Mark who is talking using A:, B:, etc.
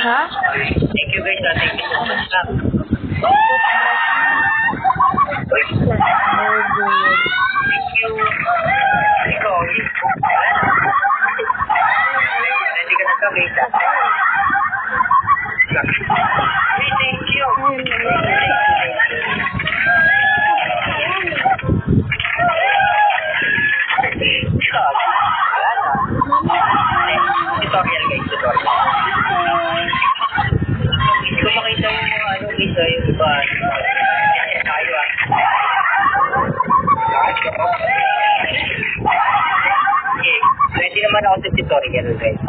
A: Ha?
B: Thank you guys, ah. Thank you so much thank you. Ikaw, hindi ka nagkakita. Hey, thank you. Wala na. Tutorial guys, tutorial. Hindi ko makita yung ano isa yung iba. Tayo ah. Okay, ready naman ako sa tutorial guys.